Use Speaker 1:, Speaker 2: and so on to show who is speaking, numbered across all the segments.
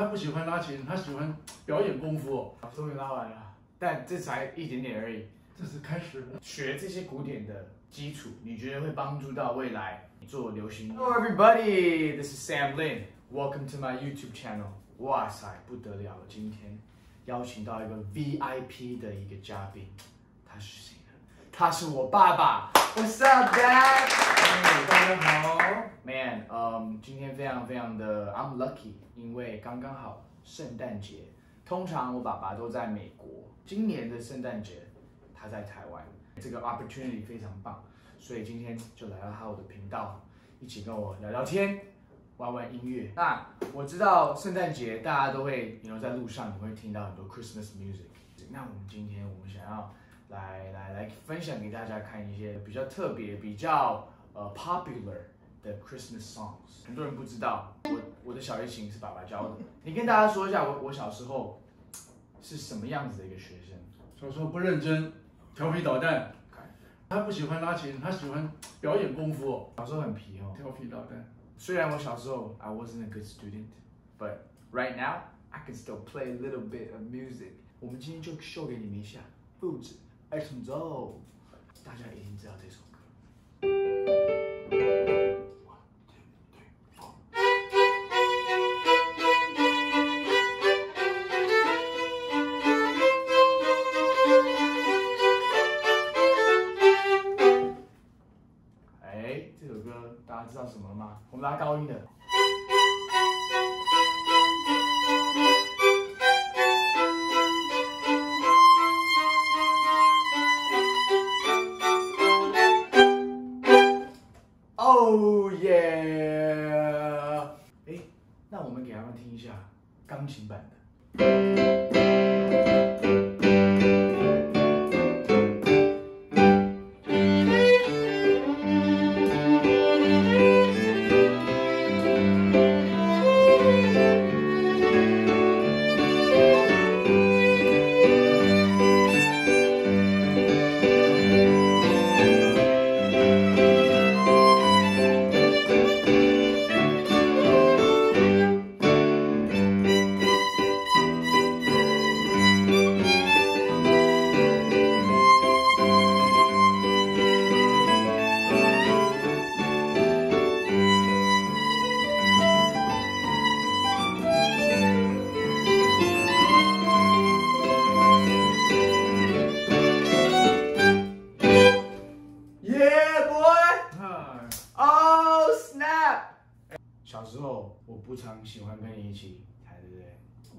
Speaker 1: 他不喜欢拉琴，他喜欢表演功夫哦。
Speaker 2: 终于拉完了，但这才一点点而已。
Speaker 1: 这是开始。
Speaker 2: 学这些古典的基础，你觉得会帮助到未来做流行？Hello everybody, this is Sam Lin. Welcome to my YouTube channel. 哇塞，不得了了！今天邀请到一个 VIP 的一个嘉宾，他是谁呢？他是我爸爸。What's up, Dad？
Speaker 1: 大家好
Speaker 2: 嗯，今天非常非常的 I'm lucky，因为刚刚好圣诞节。通常我爸爸都在美国，今年的圣诞节。他在台湾，这个 opportunity 非常棒，所以今天就来到他我的频道，一起跟我聊聊天，玩玩音乐。那我知道圣诞节大家都会，你 know 在路上你会听到很多 Christmas music。那我们今天我们想要来来来分享给大家看一些比较特别、比较呃 popular 的 Christmas songs。很多人不知道，我我的小提琴是爸爸教的。你跟大家说一下，我我小时候是什么样子的一个学生？
Speaker 1: 小时候不认真。调皮捣蛋，他不喜欢拉琴，他喜欢表演功夫哦。
Speaker 2: 小时候很皮哦，
Speaker 1: 调皮捣蛋。
Speaker 2: 虽然我小时候 I wasn't a good student, but right now I can still play a little bit of music。我们今天就秀给你们一下布置 X Zone，大家一定知道这首歌。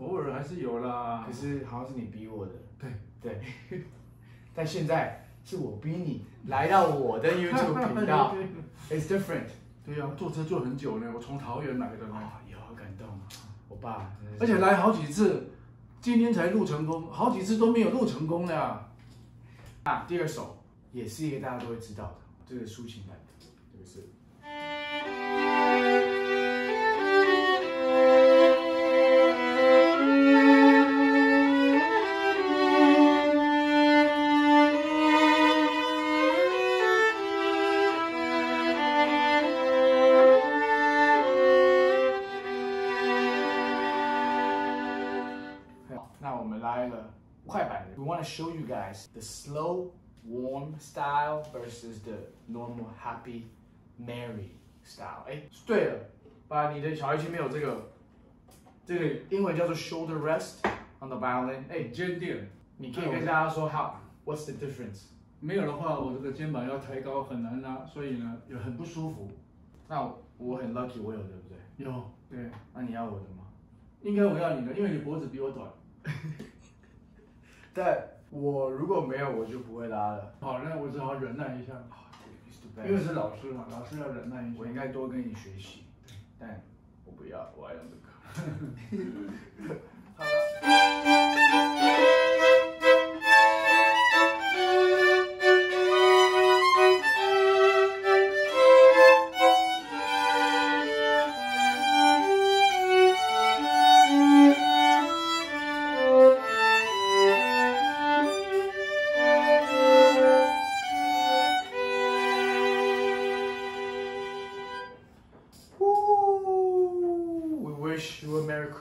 Speaker 1: 偶尔还是有啦。
Speaker 2: 可是好像是你逼我的。
Speaker 1: 对
Speaker 2: 对。但现在是我逼你来到我的 YouTube 频道。It's different。
Speaker 1: 对呀，坐车坐很久呢，我从桃园来的呢。
Speaker 2: 有好感动。我爸。
Speaker 1: 而且来好几次，今天才录成功，好几次都没有录成功的。
Speaker 2: 啊，第二首也是一个大家都会知道的，这个抒情版的，这个是。guys the slow, warm style versus the normal, happy, merry style. 哎，对了，把你的小提琴没有这个，这个英文叫做 shoulder rest on the violin。哎，
Speaker 1: 肩垫，
Speaker 2: 你可以跟大家说 how what's the difference？
Speaker 1: 没有的话，我这个肩膀要抬高很难拉，所以呢也很不舒服。
Speaker 2: 那我很 lucky，我有对不对？
Speaker 1: 有，对。
Speaker 2: 那你要我的吗？
Speaker 1: 应该我要你的，因为你脖子比我短。
Speaker 2: 但 我如果没有，我就不会拉了。
Speaker 1: 好，那我只好忍耐一下。因为是老师嘛，老师要忍耐一下。
Speaker 2: 我应该多跟你学习，但我不要，我爱用这个。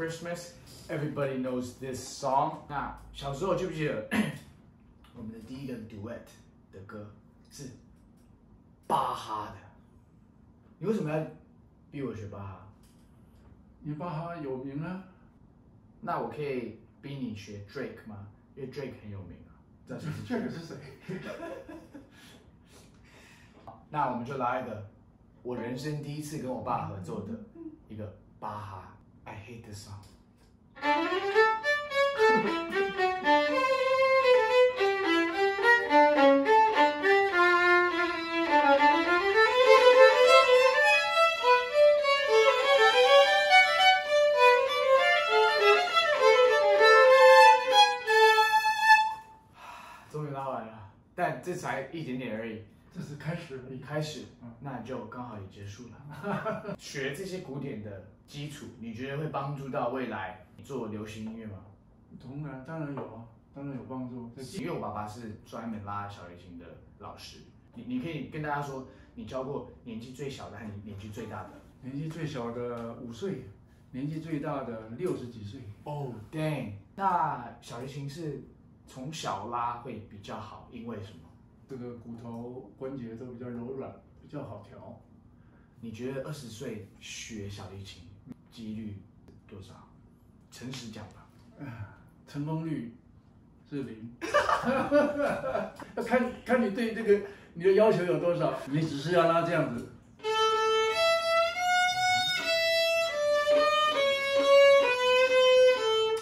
Speaker 2: Christmas. Everybody knows this song. 那小时候记不记得 我们的第一个 duet 的歌是巴哈的？你为什么要逼我学巴哈？
Speaker 1: 你巴哈有名啊？
Speaker 2: 那我可以逼你学 Drake 吗？因为 Drake 很有名啊。
Speaker 1: 这是这个是谁？
Speaker 2: 那我们就来一个我人生第一次跟我爸合作的一个巴哈。I hate this song。终于拉完了，但这才一点点而已。
Speaker 1: 这是开始而已。
Speaker 2: 开始，那就刚好也结束了。学这些古典的基础，你觉得会帮助到未来做流行音乐吗？
Speaker 1: 当然，当然有啊，当然有帮助。
Speaker 2: 因为我爸爸是专门拉小提琴的老师，你你可以跟大家说，你教过年纪最小的和年纪最大的？
Speaker 1: 年纪最小的五岁，年纪最大的六十几岁。
Speaker 2: 哦，dang！那小提琴是从小拉会比较好，因为什么？
Speaker 1: 这个骨头关节都比较柔软，比较好调。
Speaker 2: 你觉得二十岁学小提琴几率多少？诚实讲吧。
Speaker 1: 成功率是零。要 看看你对这个你的要求有多少。你只是要拉这样子。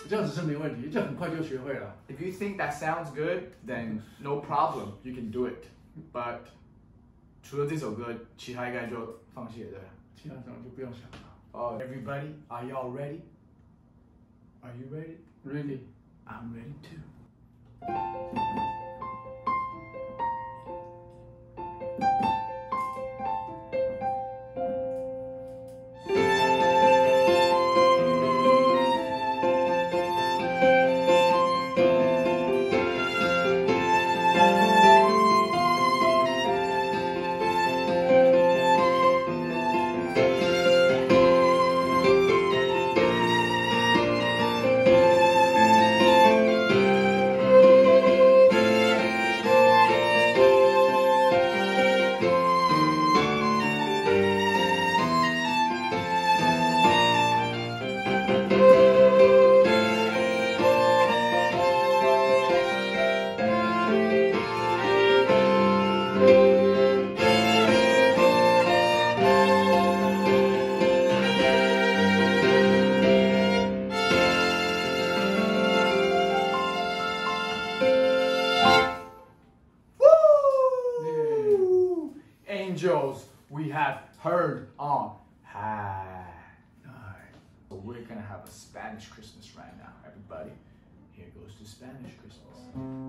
Speaker 1: 这样子是没问题，这很快就学会了。
Speaker 2: If you think that sounds good, then no problem, you can do it. But 除了这首歌，其他应该就放弃了，对吧？
Speaker 1: 其他什么就不用想了。
Speaker 2: Oh, everybody, are you all ready? Are you ready?
Speaker 1: Ready?
Speaker 2: I'm ready too. Spanish Christmas right now, everybody. Here goes to Spanish Christmas.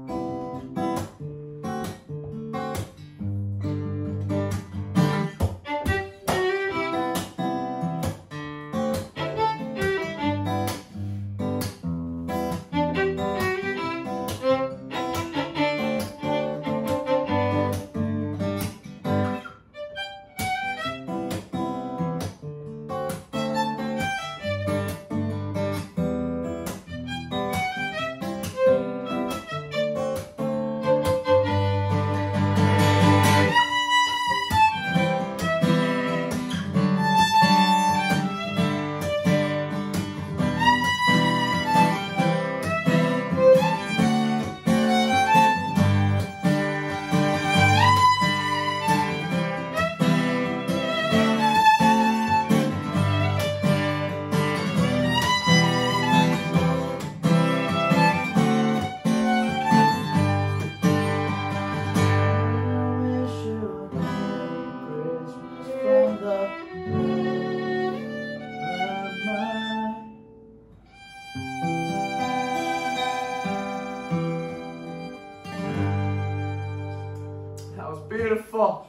Speaker 2: beautiful.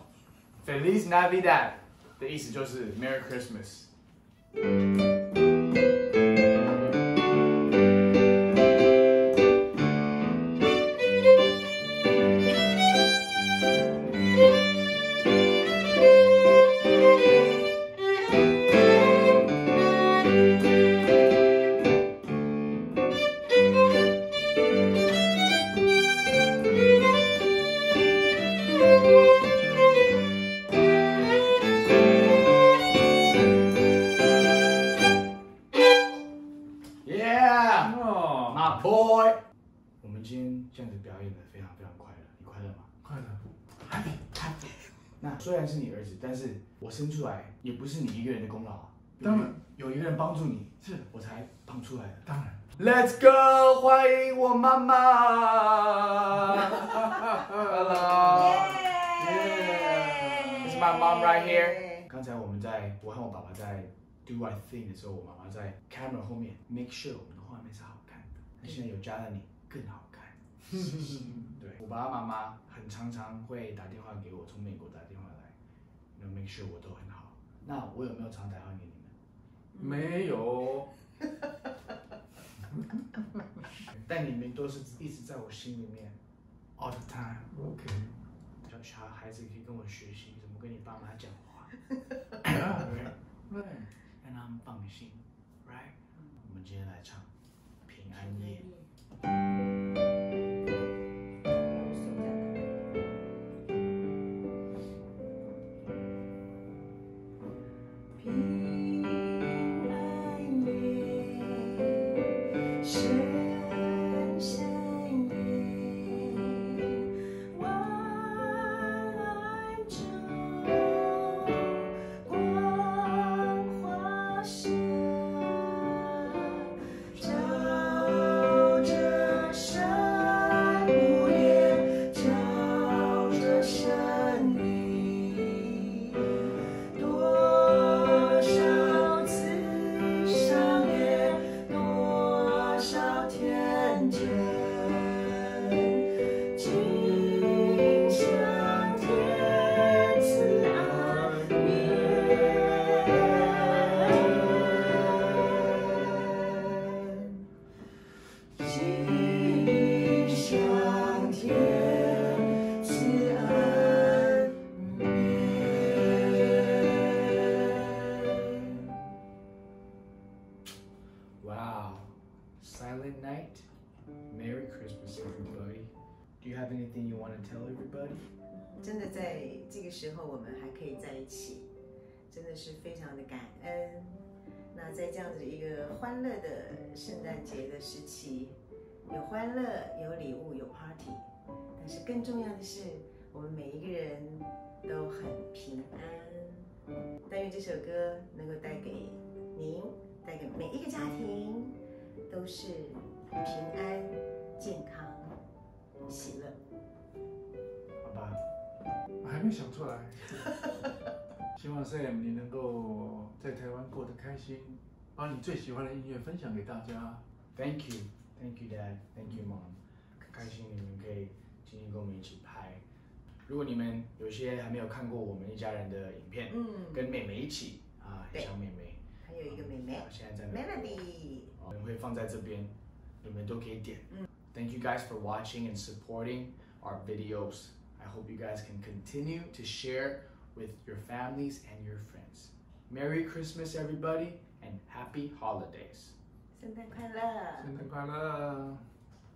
Speaker 2: Feliz Navidad 的意思就是 Merry Christmas。 那虽然是你儿子，但是我生出来也不是你一个人的功劳啊，
Speaker 1: 当然
Speaker 2: 有一个人帮助你，
Speaker 1: 是
Speaker 2: 我才胖出来的。
Speaker 1: 当然。
Speaker 2: Let's go，欢迎我妈妈。Hello。This is my mom right here. 刚才我们在，我和我爸爸在 do our thing 的时候，我妈妈在 camera 后面 make sure 我们的画面是好看的。那现在有加了你，更好看。对，我爸爸妈妈很常常会打电话给我，从美国打电话来，要 make sure 我都很好。那我有没有常打电话给你们？
Speaker 1: 没有，
Speaker 2: 但你们都是一直在我心里面，all the time。
Speaker 1: OK，
Speaker 2: 小小孩子可以跟我学习怎么跟你爸妈讲话，
Speaker 1: 对，
Speaker 2: 让他们放心，right？我们今天来唱平安夜。哇 silent night. Merry Christmas, everybody. Do you have anything you want to tell everybody?
Speaker 3: 真的在这个时候，我们还可以在一起，真的是非常的感恩。那在这样子一个欢乐的圣诞节的时期，有欢乐，有礼物，有 party，但是更重要的是，我们每一个人都很平安。但愿这首歌能够带给您，带给每一个家庭，都是平安、健康、喜乐。
Speaker 2: 好吧，
Speaker 1: 我还没想出来。希望 Sam 你能够在台湾过得开心，把你最喜欢的音乐分享给大家。
Speaker 2: Thank you, thank you, Dad, thank you, Mom. 很开心你们可以今天跟我们一起拍。如果你们有些还没有看过我们一家人的影片，
Speaker 3: 嗯，
Speaker 2: 跟妹妹一起啊，
Speaker 3: 对
Speaker 2: 小妹妹，
Speaker 3: 还 有一个妹妹
Speaker 2: 啊现在在美国。
Speaker 3: Melody。
Speaker 2: 我们会放在这边，你们都可以点。
Speaker 3: 嗯
Speaker 2: Thank you guys for watching and supporting our videos. I hope you guys can continue to share with your families and your friends. Merry Christmas, everybody, and happy holidays.
Speaker 3: 圣诞快乐！
Speaker 1: 圣诞快乐！